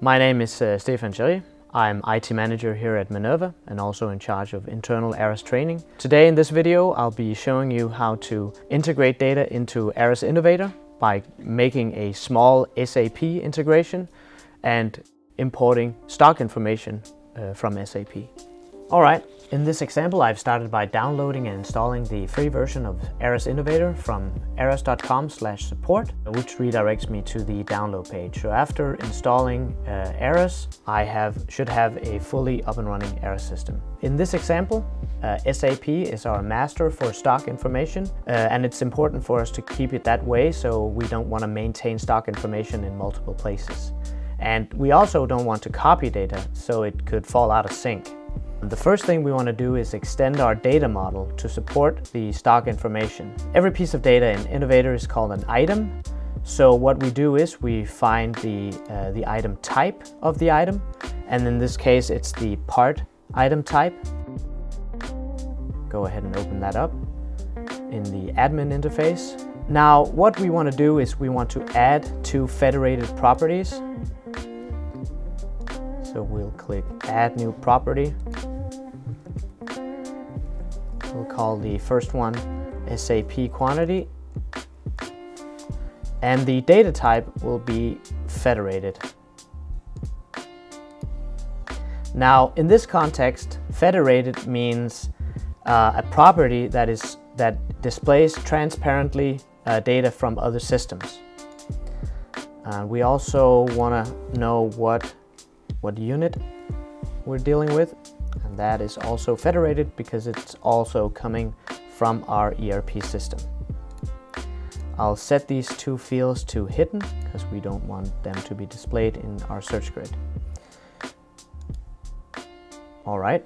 My name is uh, Stefan. I'm IT manager here at Minerva and also in charge of internal Aras training. Today in this video I'll be showing you how to integrate data into Aras Innovator by making a small SAP integration and importing stock information uh, from SAP. Alright, in this example I've started by downloading and installing the free version of Aras Innovator from aras.com slash support, which redirects me to the download page. So after installing uh, I have should have a fully up and running Aras system. In this example, uh, SAP is our master for stock information uh, and it's important for us to keep it that way so we don't want to maintain stock information in multiple places. And we also don't want to copy data so it could fall out of sync. The first thing we want to do is extend our data model to support the stock information. Every piece of data in Innovator is called an item. So what we do is we find the, uh, the item type of the item, and in this case it's the part item type. Go ahead and open that up in the admin interface. Now what we want to do is we want to add two federated properties. So we'll click add new property call the first one SAP quantity. And the data type will be federated. Now, in this context, federated means uh, a property that is that displays transparently uh, data from other systems. Uh, we also want to know what what unit we're dealing with that is also federated because it's also coming from our ERP system. I'll set these two fields to hidden because we don't want them to be displayed in our search grid. All right.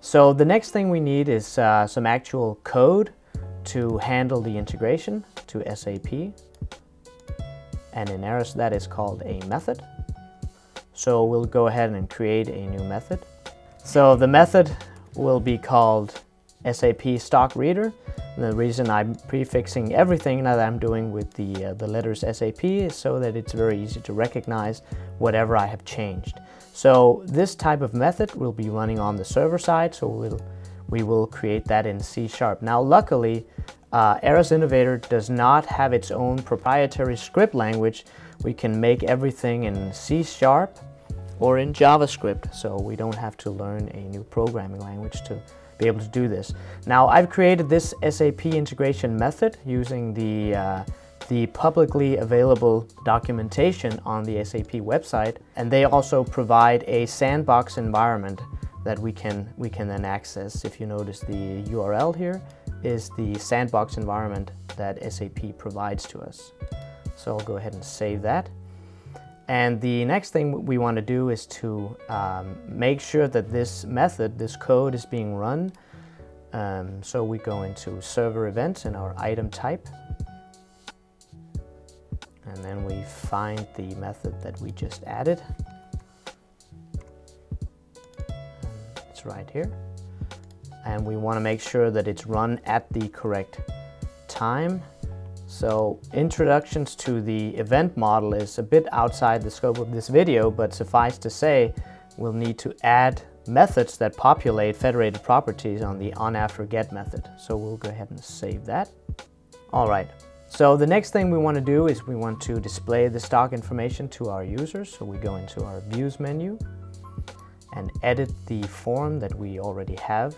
So the next thing we need is uh, some actual code to handle the integration to SAP. And in Aras that is called a method. So we'll go ahead and create a new method. So the method will be called SAP Stock Reader. The reason I'm prefixing everything that I'm doing with the, uh, the letters SAP is so that it's very easy to recognize whatever I have changed. So this type of method will be running on the server side, so we'll, we will create that in C Sharp. Now luckily, uh, Aras Innovator does not have its own proprietary script language. We can make everything in C Sharp or in JavaScript, so we don't have to learn a new programming language to be able to do this. Now I've created this SAP integration method using the uh, the publicly available documentation on the SAP website and they also provide a sandbox environment that we can we can then access. If you notice the URL here is the sandbox environment that SAP provides to us. So I'll go ahead and save that. And the next thing we want to do is to um, make sure that this method, this code is being run. Um, so we go into server events in our item type. And then we find the method that we just added. It's right here. And we want to make sure that it's run at the correct time so introductions to the event model is a bit outside the scope of this video, but suffice to say, we'll need to add methods that populate federated properties on the onAfterGet method. So we'll go ahead and save that. All right, so the next thing we want to do is we want to display the stock information to our users. So we go into our Views menu and edit the form that we already have.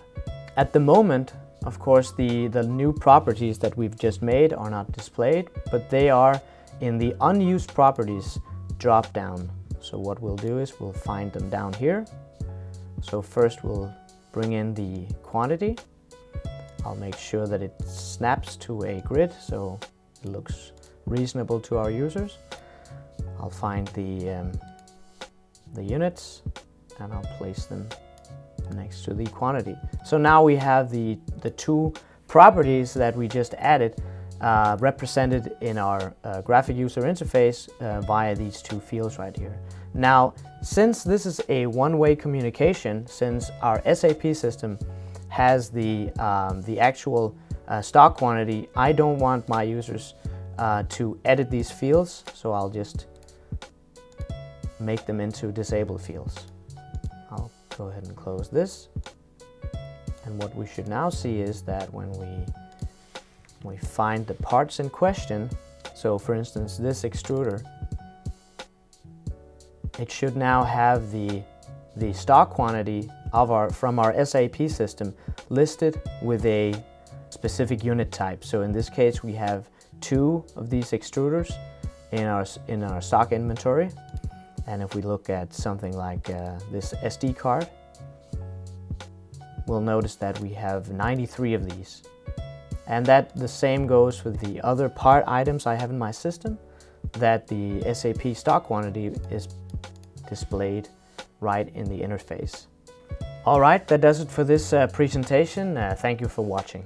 At the moment, of course, the, the new properties that we've just made are not displayed, but they are in the unused properties drop down. So what we'll do is we'll find them down here. So first we'll bring in the quantity. I'll make sure that it snaps to a grid so it looks reasonable to our users. I'll find the, um, the units and I'll place them next to the quantity. So now we have the, the two properties that we just added uh, represented in our uh, graphic user interface uh, via these two fields right here. Now, since this is a one-way communication, since our SAP system has the, um, the actual uh, stock quantity, I don't want my users uh, to edit these fields, so I'll just make them into disabled fields. Go ahead and close this. And what we should now see is that when we, we find the parts in question, so for instance this extruder, it should now have the, the stock quantity of our, from our SAP system listed with a specific unit type. So in this case we have two of these extruders in our, in our stock inventory. And if we look at something like uh, this SD card, we'll notice that we have 93 of these. And that the same goes with the other part items I have in my system, that the SAP stock quantity is displayed right in the interface. All right, that does it for this uh, presentation. Uh, thank you for watching.